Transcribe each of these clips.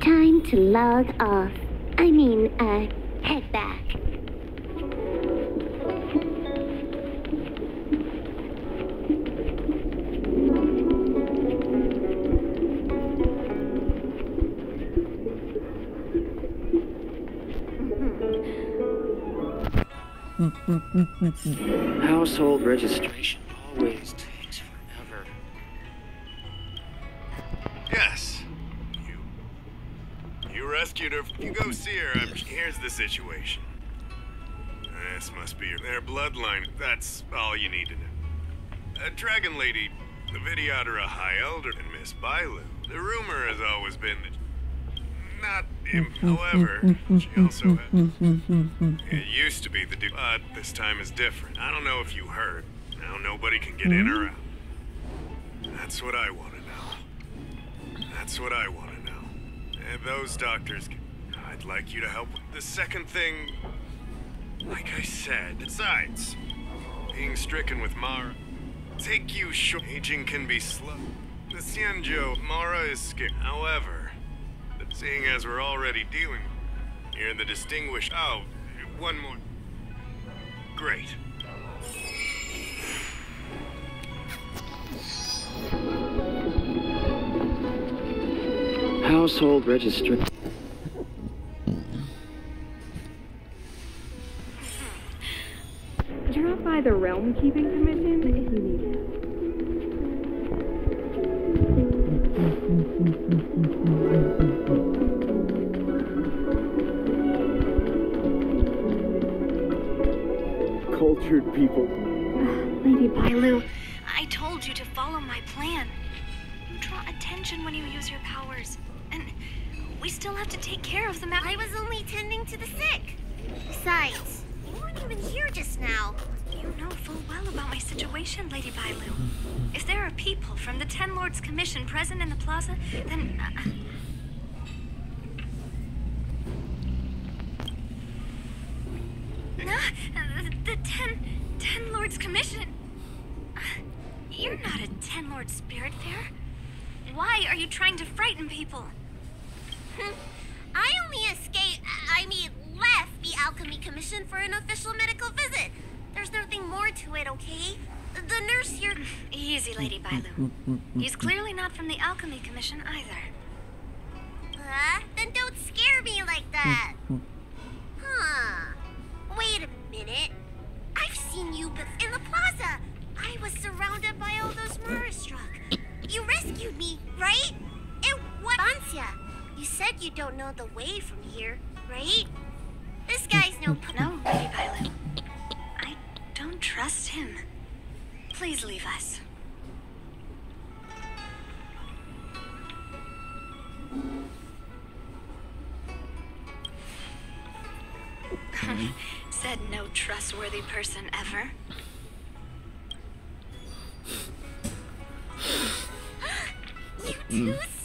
Time to log off. I mean, uh, head back. Household registration You go see her. I'm, here's the situation. This must be their bloodline. That's all you need to know. A dragon lady, the Vidyadhara High Elder, and Miss Bailu. The rumor has always been that. Not him, however. She also had. It used to be the dude, but this time is different. I don't know if you heard. Now nobody can get in or out. That's what I want to know. That's what I want to know. And those doctors, I'd like you to help. The second thing, like I said, besides being stricken with Mara, take you short. Aging can be slow. The Xianzhou, Mara is scared. However, seeing as we're already dealing, you're the distinguished. Oh, one more. Great. Household registration. By the Realm Keeping Commission if you need it. Cultured people. Lady Bailu, I told you to follow my plan. You draw attention when you use your powers. And we still have to take care of the ma- I was only tending to the sick. Besides, you weren't even here just now. You know full well about my situation, Lady Bailu. If there are people from the Ten Lords Commission present in the plaza, then. Uh, Nah, uh, the Ten. Ten Lords Commission. Uh, You're not a Ten Lord Spirit Fair. Why are you trying to frighten people? I only escaped, I mean, left the Alchemy Commission for an official medical visit. There's nothing more to it, okay? The nurse here. Easy, Lady Bailu. He's clearly not from the Alchemy Commission either. Huh? Then don't scare me like that. Huh. Wait a minute. I've seen you in the plaza. I was surrounded by all those Marastruck. You rescued me, right? And what? Ansia, you said you don't know the way from here, right? This guy's no. No, Lady Bailu. Don't trust him. Please leave us. Said no trustworthy person ever. You mm. two,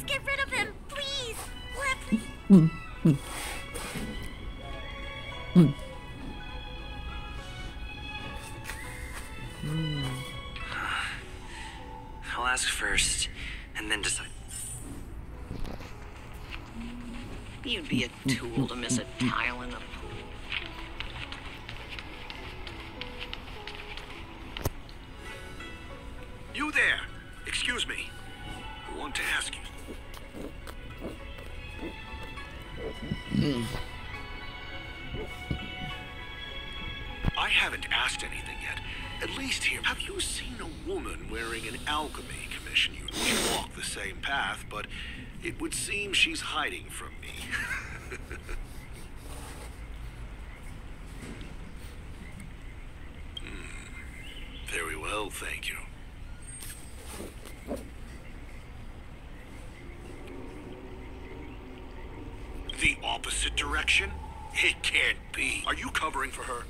Us get rid of him, please! Let I'll hmm, hmm. hmm. hiding from me. mm. Very well, thank you. The opposite direction? It can't be. Are you covering for her?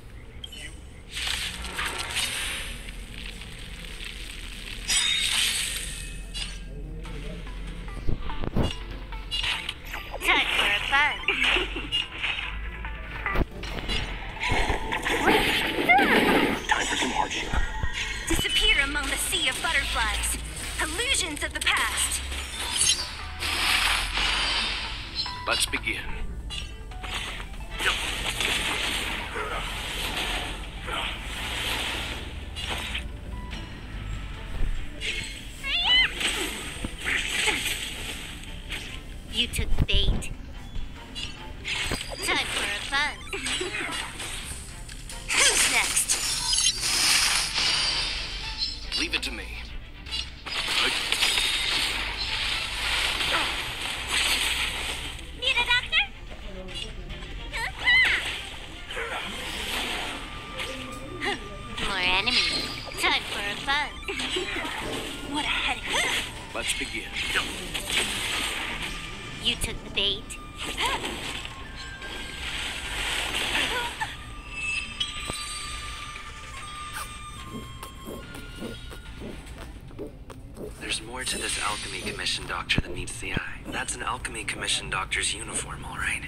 More to this alchemy commission doctor than meets the eye. That's an alchemy commission doctor's uniform, all right.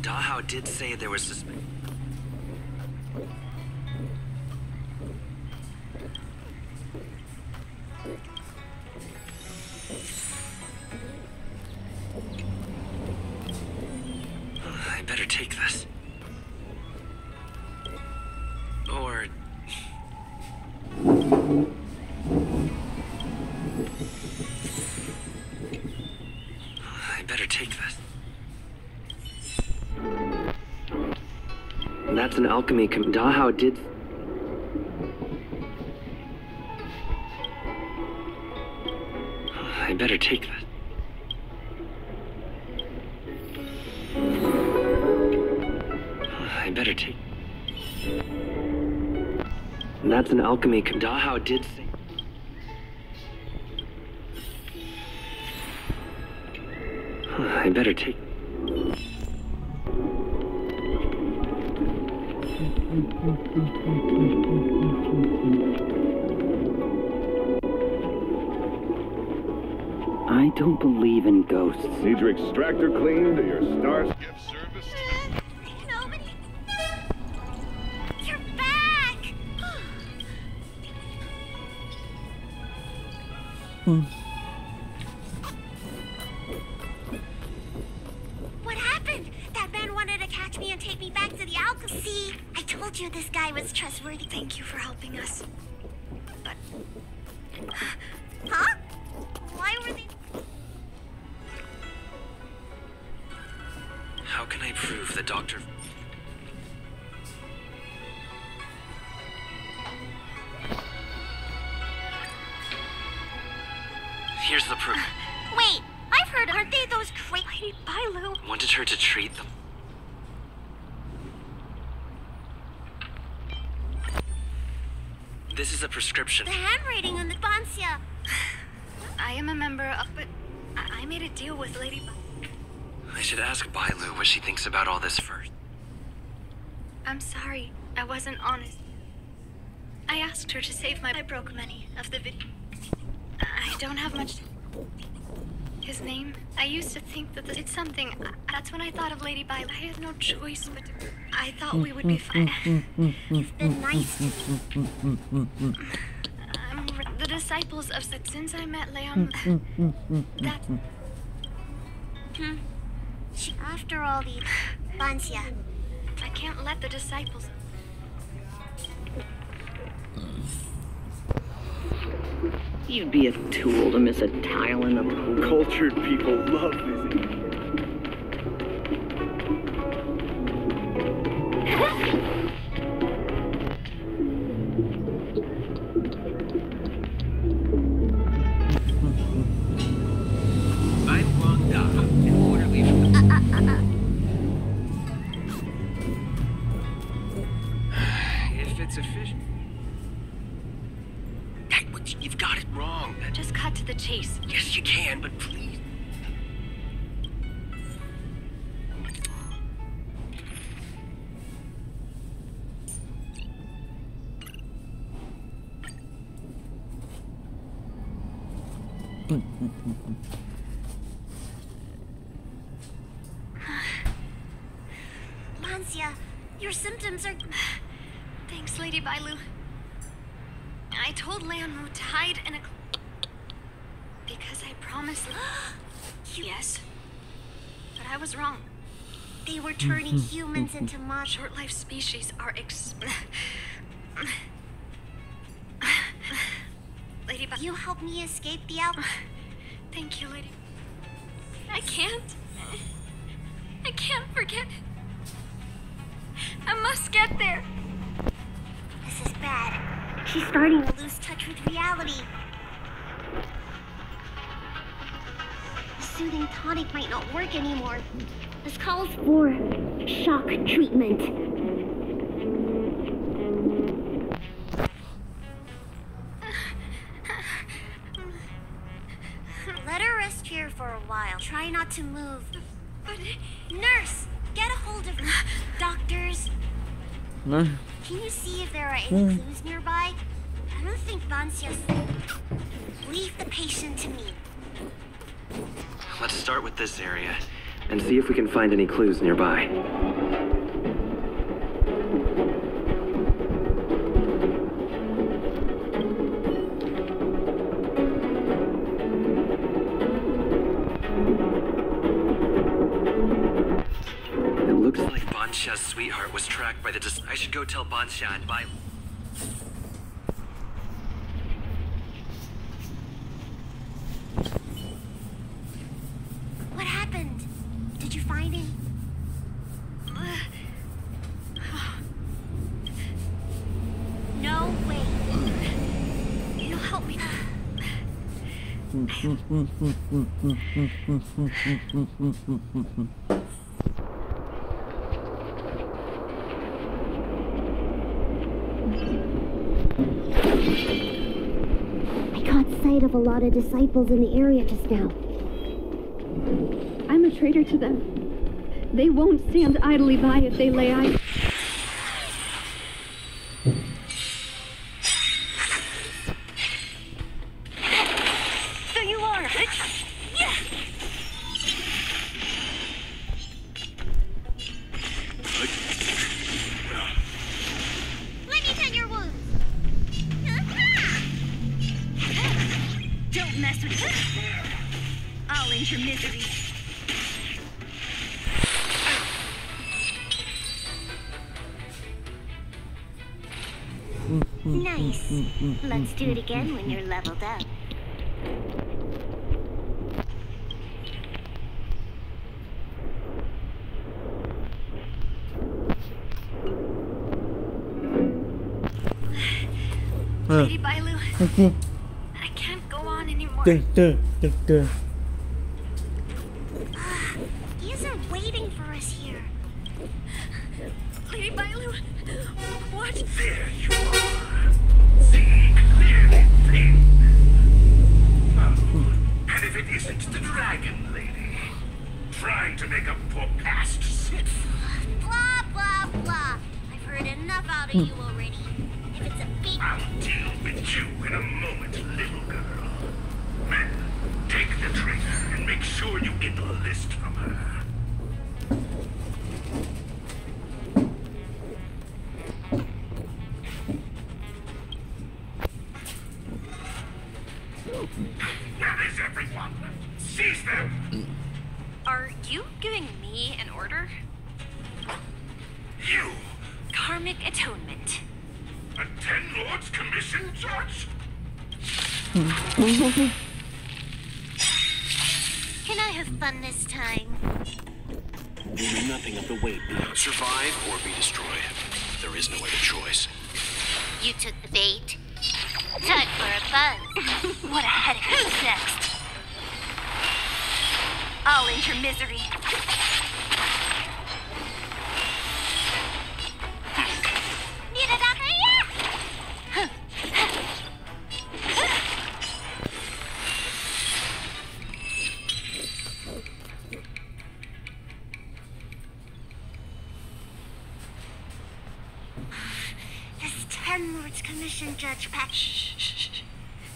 Dahao did say there was susp- alchemy Dahao did. I better take that. I better take. That's an alchemy Dahao did say. I better take. I don't believe in ghosts. Need your extractor cleaned or your stars gift serviced? Nobody. You're back. What guy was trustworthy. Thank you for helping us. I am a member of, but I I made a deal with Lady I should ask Bailu what she thinks about all this first. I'm sorry, I wasn't honest. I asked her to save my. I broke many of the vid. I don't have much. His name? I used to think that it's something. That's when I thought of Lady Bailu. I had no choice but. To, I thought we would be fine. You've been nice to me. I'm the disciples of since I met Leon. Mm, mm, mm, that Hmm. She, after all the Banxia. I can't let the disciples. You'd be a tool to miss a tile in the pool. Cultured people love visiting. Your symptoms are. Thanks, Lady Bailu. I told Leonmu to hide in a. Because I promised. yes. But I was wrong. They were hmm, turning hmm, humans hmm, into monsters. Short life species are ex. Lady Ba- You helped me escape the out. Thank you, Lady. I can't. I can't forget. I must get there. This is bad. She's starting to lose touch with reality. The soothing tonic might not work anymore. This calls for shock treatment. Let her rest here for a while. Try not to move. But Nurse, get a hold of her. Nah. can you see if there are any hmm. clues nearby? I don't think Banxia's. Leave the patient to me. Let's start with this area and see if we can find any clues nearby. Looks like Banxia's sweetheart was tracked by the dis- I should go tell Banxia and buy What happened? Did you find him? No way. you'll help me. I caught sight of a lot of disciples in the area just now. I'm a traitor to them. They won't stand idly by if they lay eyes. It again when you're leveled up. Lady Bailu. I can't go on anymore. Trying to make up for past sins. Blah, blah, blah. I've heard enough out of hmm. you already. If it's a big... I'll deal with you in a moment, little girl. Man, take the traitor and make sure you get the list from her. Where is everyone? Seize them! Are you giving me an order? You, Karmic atonement. a Ten Lords Commission judge? Can I have fun this time? Do nothing of the weight. Survive or be destroyed. There is no other choice. You took the bait. Time for a buzz. what a headache. Who's next? I'll end your misery. Need a doctor? This Ten Lords Commission Judge Pat.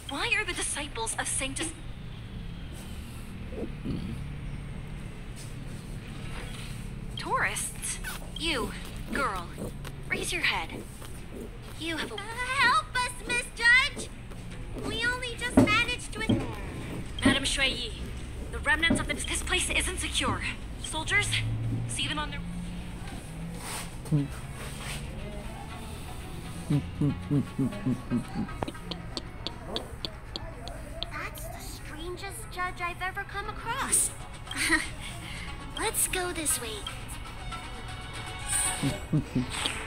Why are the disciples of Sanctus strangest judge I've ever come across. Let's go this way.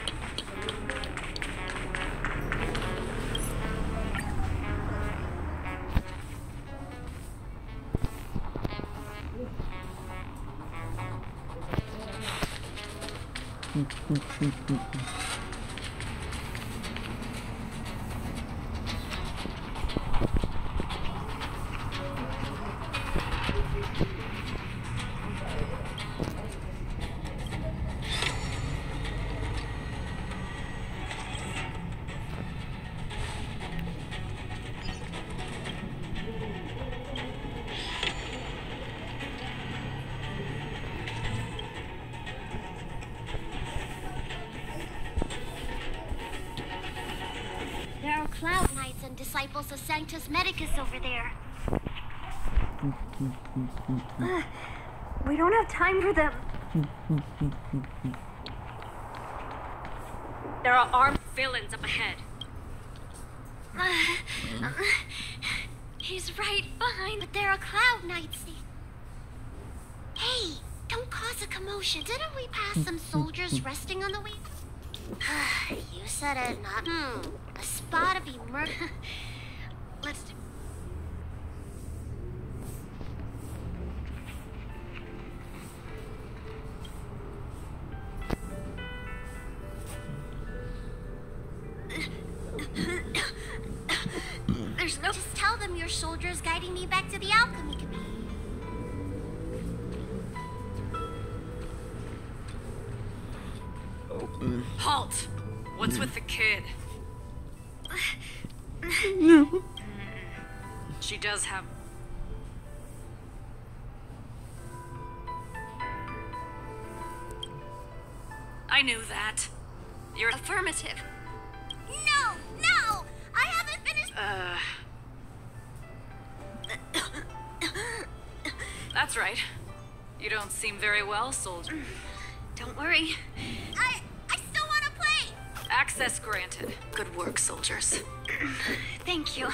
Disciples of Sanctus Medicus over there. Ugh, we don't have time for them. There are armed villains up ahead. He's right behind, but there are Cloud Knights. Hey, don't cause a commotion. Didn't we pass some soldiers resting on the way? you said it, not hmm. A spot to be murdered. Let's do. There's no. Just tell them your soldiers guiding me back to the alchemy. Com- oh, mm. Halt! What's with the kid? She does have. I knew that. You're affirmative. No, no! I haven't finished. Uh. That's right. You don't seem very well, soldier. Don't worry. Access granted. Good work, soldiers. Thank you.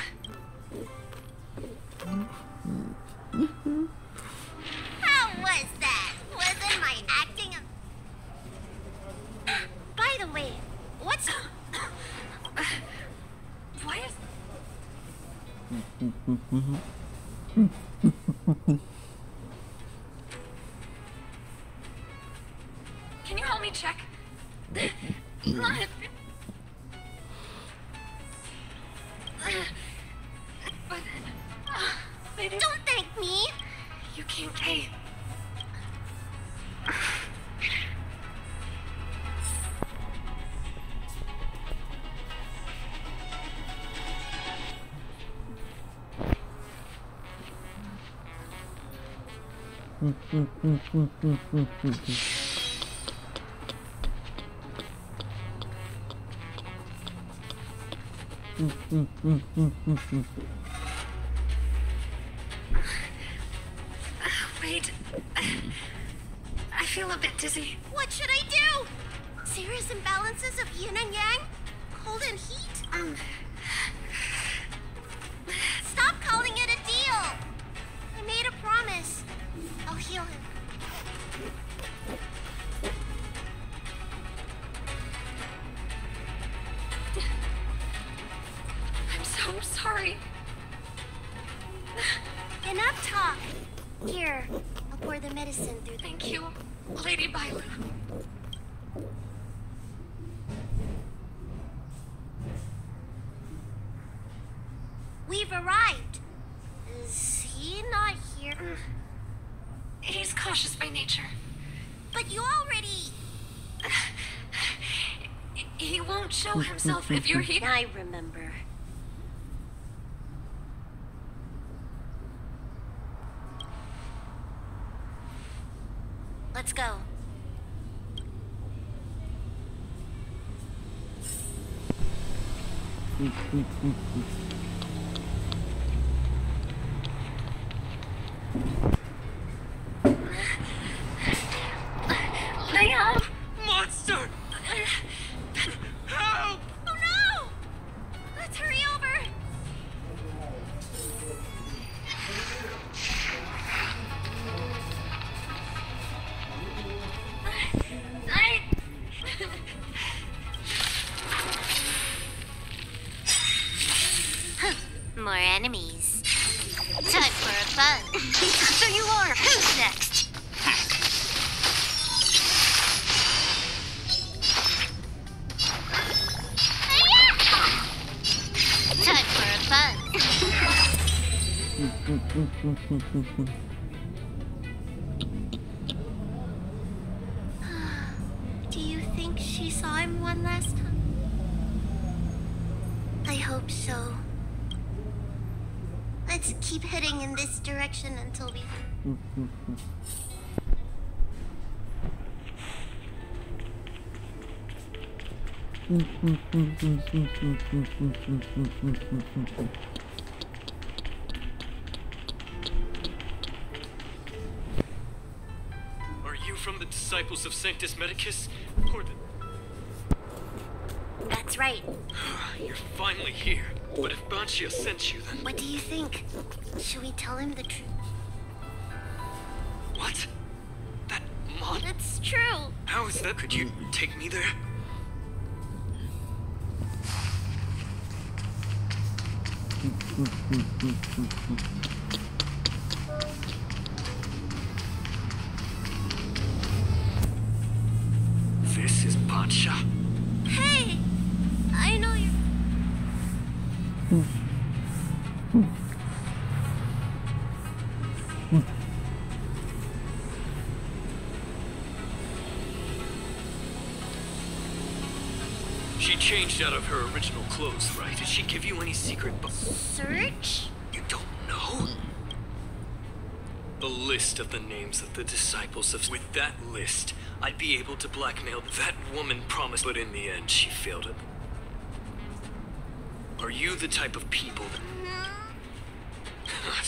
Uh, wait. Uh, I feel a bit dizzy. What should I do? Serious imbalances of yin and yang? Cold and heat? I'm sorry. Enough talk. Here, I'll pour the medicine through. Thank you, Lady Bailu. We've arrived. Is he not here? Mm. He's cautious by nature. But you already. He won't show himself if you're here. I remember. Let's go. Oh fun. Do you think she saw him one last time? I hope so. Let's keep heading in this direction until we. Sanctus Medicus? Or the... That's right. You're finally here. But if Banxia sent you, then... What do you think? Should we tell him the truth? What? That mon... It's true. How is that? Could you take me there? List of the names of the disciples of... With that list, I'd be able to blackmail that woman promised, but in the end, she failed it. Are you the type of people that...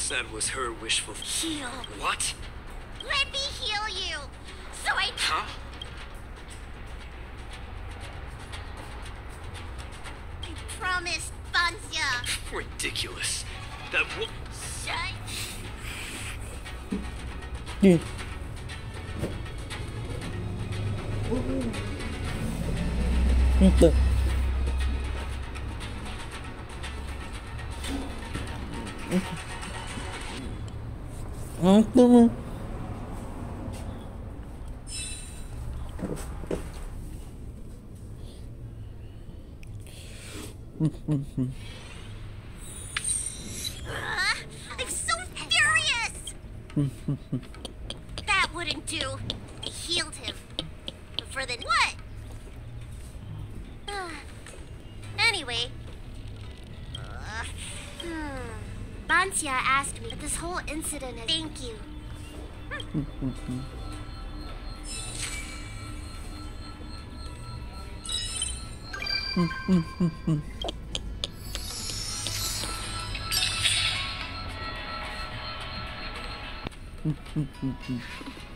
that was her wishful... Heal. What? Let me heal you! So I. Huh? I promised, Banxia! Ridiculous. That wo- Yeah. What the? What the? Uh, I'm so furious! Do. I healed him. For the what? anyway. Uh, hmm. Banxia asked me, but this whole incident. Is thank you.